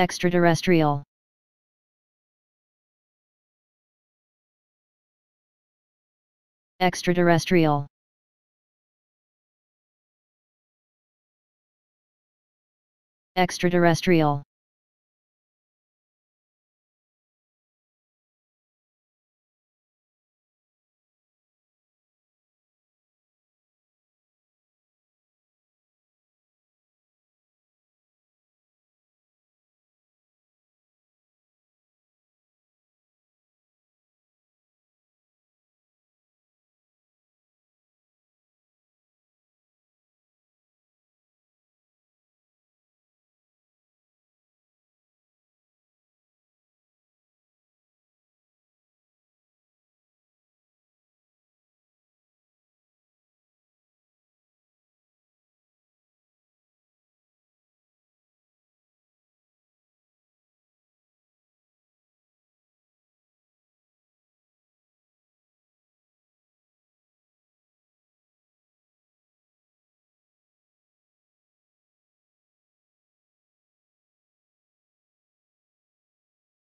extraterrestrial. Extraterrestrial. Extraterrestrial.